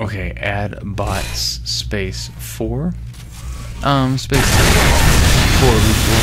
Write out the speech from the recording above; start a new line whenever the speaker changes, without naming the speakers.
Okay, add bots space four. Um, space four before.